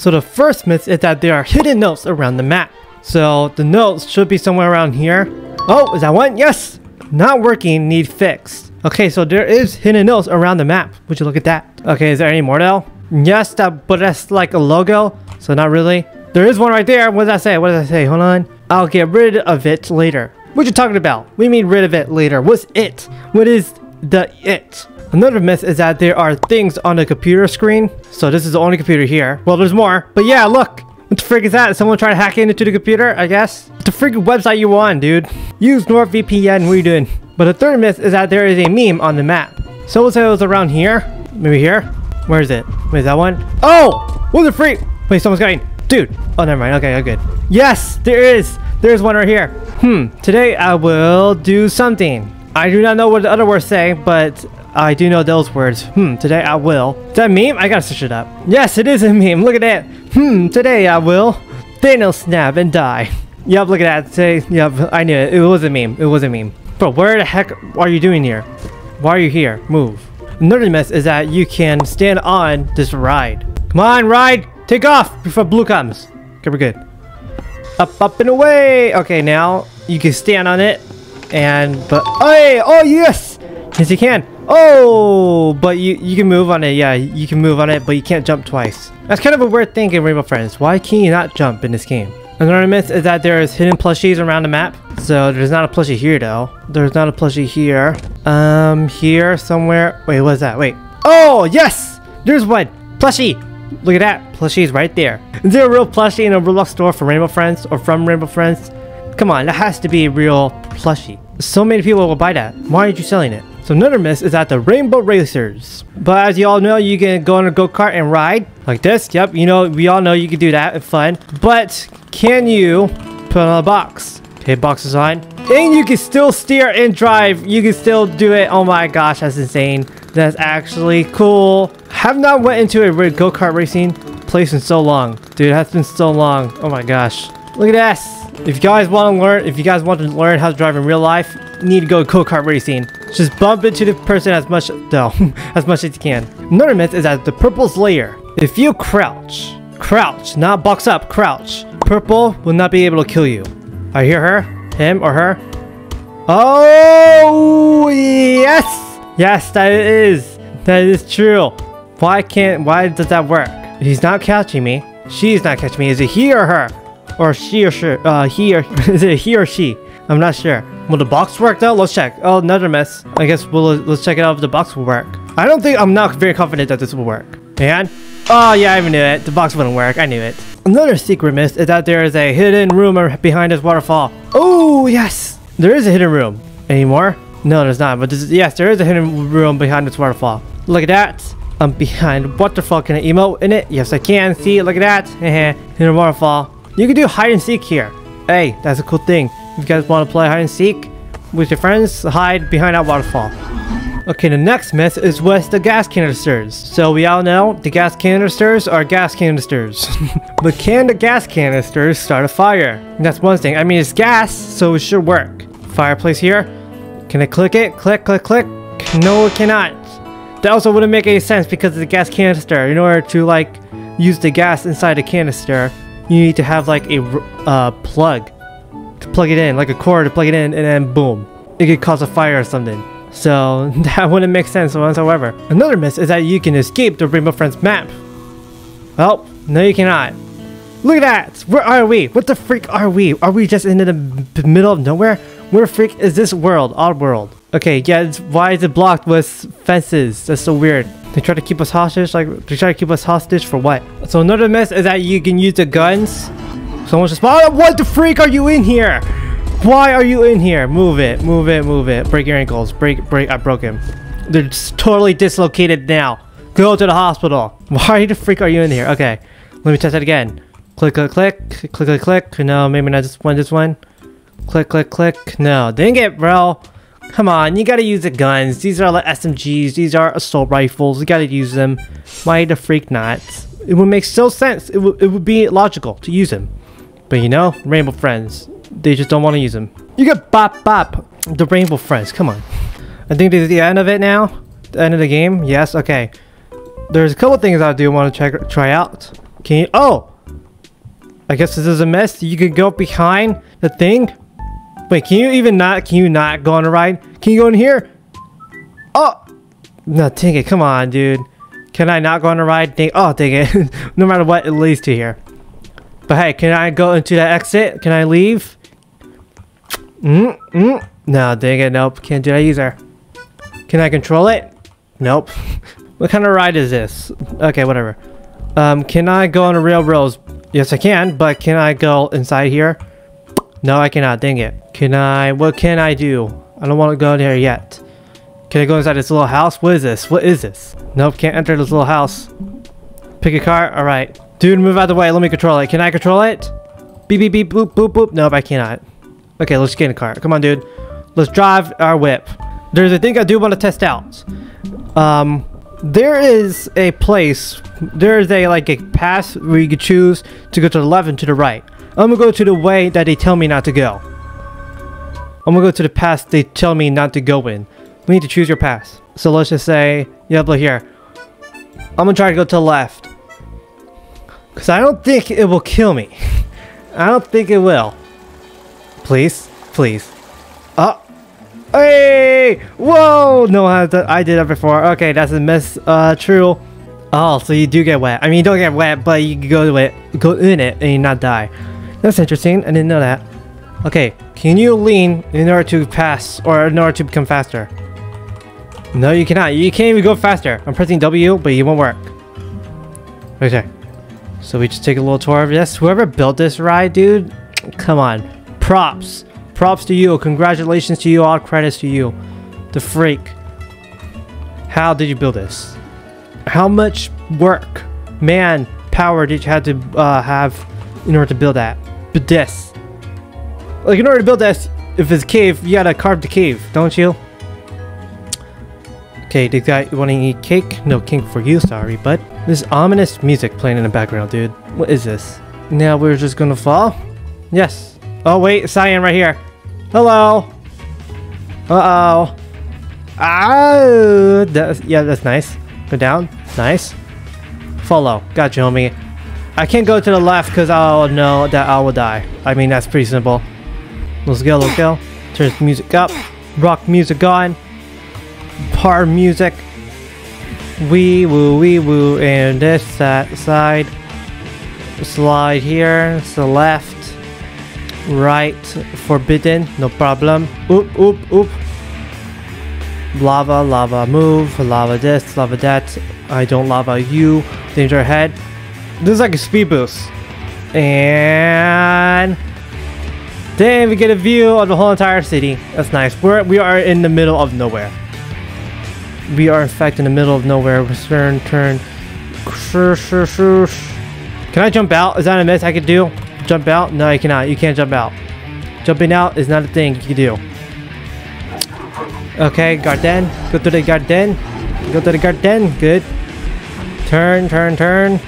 So the first myth is that there are hidden notes around the map. So the notes should be somewhere around here. Oh, is that one? Yes! Not working, need fixed. Okay, so there is hidden notes around the map. Would you look at that? Okay, is there any more though? Yes, that, but that's like a logo, so not really. There is one right there. What does that say? What does that say? Hold on. I'll get rid of it later. What you talking about? We mean rid of it later. What's it? What is the it? Another myth is that there are things on the computer screen. So this is the only computer here. Well, there's more. But yeah, look. What the frick is that? Someone trying to hack into the computer, I guess? What the freaking website you on, dude? Use NordVPN. What are you doing? But the third myth is that there is a meme on the map. Someone said it was around here. Maybe here? Where is it? Wait, is that one? Oh! What the freak? Wait, someone's coming. Dude. Oh, never mind. Okay, I'm good. Yes, there is. There's one right here. Hmm. Today I will do something. I do not know what the other words say, but I do know those words. Hmm, today I will. Is that meme? I gotta switch it up. Yes, it is a meme. Look at that. Hmm, today I will. Thanos snap and die. Yep, look at that. Say, yep, I knew it. It was a meme. It was a meme. Bro, where the heck are you doing here? Why are you here? Move. Another mess is that you can stand on this ride. Come on, ride! Take off before blue comes. Okay, we're good. Up, up, and away! Okay, now you can stand on it. And, but, hey! Oh, yes! Yes, you can. Oh, but you, you can move on it. Yeah, you can move on it, but you can't jump twice. That's kind of a weird thing in Rainbow Friends. Why can you not jump in this game? Another myth is that there's hidden plushies around the map. So there's not a plushie here though. There's not a plushie here. Um, here somewhere. Wait, what's that? Wait. Oh, yes! There's one! Plushie! Look at that. Plushie's right there. Is there a real plushie in a Roblox store for Rainbow Friends or from Rainbow Friends? Come on, that has to be a real plushie. So many people will buy that. Why aren't you selling it? So another myth is at the Rainbow Racers. But as you all know, you can go on a go-kart and ride like this. Yep, you know, we all know you can do that. It's fun. But can you put on a box? Okay, box is on. And you can still steer and drive. You can still do it. Oh my gosh, that's insane. That's actually cool. Have not went into a go-kart racing place in so long. Dude, it has been so long. Oh my gosh. Look at this. If you guys want to learn, if you guys want to learn how to drive in real life, need to go go-kart racing. Just bump into the person as much, no, as much as you can. Another myth is that the purple's layer. If you crouch, crouch, not box up, crouch, purple will not be able to kill you. I hear her, him, or her. Oh, yes! Yes, that is. That is true. Why can't, why does that work? He's not catching me. She's not catching me. Is it he or her? Or she or she? Uh, he or, is it he or she? I'm not sure. Will the box work though? Let's check. Oh, another mess. I guess we'll let's check it out if the box will work. I don't think I'm not very confident that this will work. And oh yeah, I even knew it. The box wouldn't work. I knew it. Another secret myth is that there is a hidden room behind this waterfall. Oh yes, there is a hidden room. Any more? No, there's not. But is, yes, there is a hidden room behind this waterfall. Look at that. I'm behind waterfall. Can I emote in it? Yes, I can. See, look at that. hidden waterfall. You can do hide and seek here. Hey, that's a cool thing. You guys want to play hide and seek with your friends, hide behind that waterfall. Okay, the next myth is with the gas canisters. So we all know the gas canisters are gas canisters. but can the gas canisters start a fire? That's one thing. I mean, it's gas, so it should work. Fireplace here. Can I click it? Click, click, click. No, it cannot. That also wouldn't make any sense because of the gas canister. In order to, like, use the gas inside the canister, you need to have, like, a uh, plug to plug it in, like a cord to plug it in, and then boom, it could cause a fire or something. So that wouldn't make sense whatsoever. Another myth is that you can escape the Rainbow Friends map. Well, no you cannot. Look at that! Where are we? What the freak are we? Are we just in the middle of nowhere? Where freak is this world? Odd world. Okay, yeah, why is it blocked with fences? That's so weird. They try to keep us hostage? Like, they try to keep us hostage for what? So another myth is that you can use the guns Someone just spawned. What the freak are you in here? Why are you in here? Move it, move it, move it. Break your ankles. Break, break. I broke him. They're totally dislocated now. Go to the hospital. Why the freak are you in here? Okay, let me test it again. Click, click, click, click, click, click. No, maybe not this one. This one. Click, click, click. No, dang it, bro. Come on, you gotta use the guns. These are like SMGs. These are assault rifles. You gotta use them. Why the freak not? It would make so sense. It would, it would be logical to use them. But you know, Rainbow Friends, they just don't want to use them. You got Bop Bop, the Rainbow Friends, come on. I think this is the end of it now. The end of the game, yes, okay. There's a couple things I do want to check, try out. Can you? Oh! I guess this is a mess. You could go behind the thing. Wait, can you even not? Can you not go on a ride? Can you go in here? Oh! No, dang it. Come on, dude. Can I not go on a ride? Dang, oh, dang it. no matter what, it leads to here. But hey, can I go into that exit? Can I leave? Mm, mm. No, dang it. Nope. Can't do that either. Can I control it? Nope. what kind of ride is this? Okay, whatever. Um, can I go on the railroads? Yes, I can, but can I go inside here? No, I cannot. Dang it. Can I? What can I do? I don't want to go in there yet. Can I go inside this little house? What is this? What is this? Nope, can't enter this little house. Pick a car? Alright. Dude, move out of the way. Let me control it. Can I control it? Beep, beep, beep, boop, boop, boop. Nope, I cannot. Okay, let's get in the car. Come on, dude. Let's drive our whip. There's a thing I do want to test out. Um, there is a place, there is a, like, a path where you could choose to go to the left and to the right. I'm gonna go to the way that they tell me not to go. I'm gonna go to the path they tell me not to go in. We need to choose your path. So let's just say, yep, look here. I'm gonna try to go to the left. Because I don't think it will kill me. I don't think it will. Please, please. Oh. Hey! Whoa! No, I, I did that before. Okay, that's a miss. Uh, true. Oh, so you do get wet. I mean, you don't get wet, but you go to it, go in it, and you not die. That's interesting. I didn't know that. Okay, can you lean in order to pass, or in order to become faster? No, you cannot. You can't even go faster. I'm pressing W, but it won't work. Okay. So we just take a little tour of this. Whoever built this ride, dude, come on. Props. Props to you. Congratulations to you. All credits to you. The freak. How did you build this? How much work, man, power did you have to uh, have in order to build that? But this. Like, in order to build this, if it's a cave, you gotta carve the cave, don't you? Okay, did guy want to eat cake? No cake for you, sorry, but This ominous music playing in the background, dude. What is this? Now we're just gonna fall? Yes. Oh, wait, Cyan right here. Hello. Uh-oh. Ah, that's, yeah, that's nice. Go down. Nice. Follow. Gotcha, homie. I can't go to the left because I'll know that I will die. I mean, that's pretty simple. Let's go, let's go. Turn the music up. Rock music on par music. Wee woo wee woo and this side. Slide here, the left. Right, forbidden, no problem. Oop, oop, oop. Lava, lava move, lava this, lava that. I don't lava you. Danger ahead. This is like a speed boost. And then we get a view of the whole entire city. That's nice. We're we are in the middle of nowhere. We are in fact in the middle of nowhere. Turn, turn. Can I jump out? Is that a miss I could do? Jump out? No, you cannot. You can't jump out. Jumping out is not a thing you can do. Okay, garden. Go to the garden. Go to the garden. Good. Turn, turn, turn.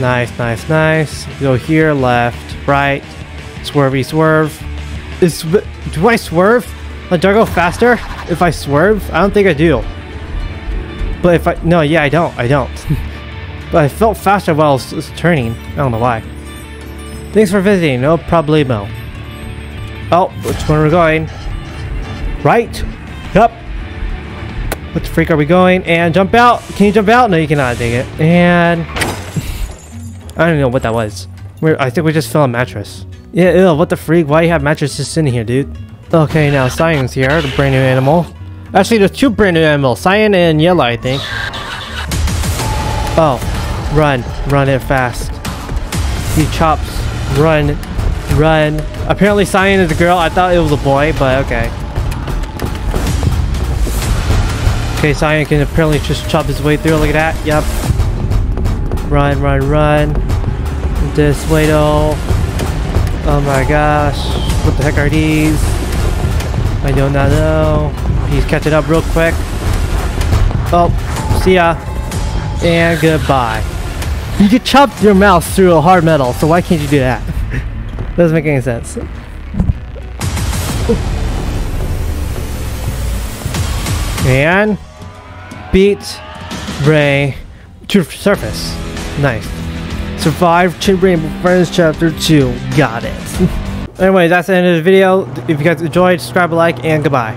Nice, nice, nice. Go here, left, right. Swervy, swerve. Is do I swerve? Like, do I go faster if I swerve? I don't think I do. But if I... No, yeah, I don't. I don't. but I felt faster while I was, turning. I don't know why. Thanks for visiting. No problemo. Oh, which one are we going? Right. Yep. What the freak are we going? And jump out. Can you jump out? No, you cannot. Dang it. And... I don't know what that was. We're, I think we just fell a mattress. Yeah, ew, what the freak? Why you have mattresses sitting here, dude? Okay, now Cyan's here, the brand new animal. Actually, there's two brand new animals, Cyan and Yellow, I think. Oh, run, run it fast. He chops, run, run. Apparently Cyan is a girl, I thought it was a boy, but okay. Okay, Cyan can apparently just chop his way through, look at that, yep. Run, run, run. This way though. Oh my gosh, what the heck are these? I do not know. He's catching up real quick. Oh, see ya. And goodbye. You can chop your mouth through a hard metal, so why can't you do that? Doesn't make any sense. And beat Ray to surface. Nice. Survive Rainbow Friends Chapter 2. Got it. anyway, that's the end of the video. If you guys enjoyed, subscribe, like, and goodbye.